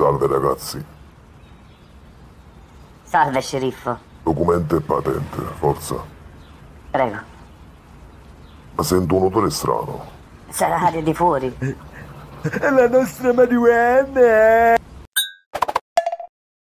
Salve ragazzi. Salve, sceriffo. Documento e patente, forza. Prego. Ma sento un odore strano. Sarà aria di fuori. È la nostra marijuana!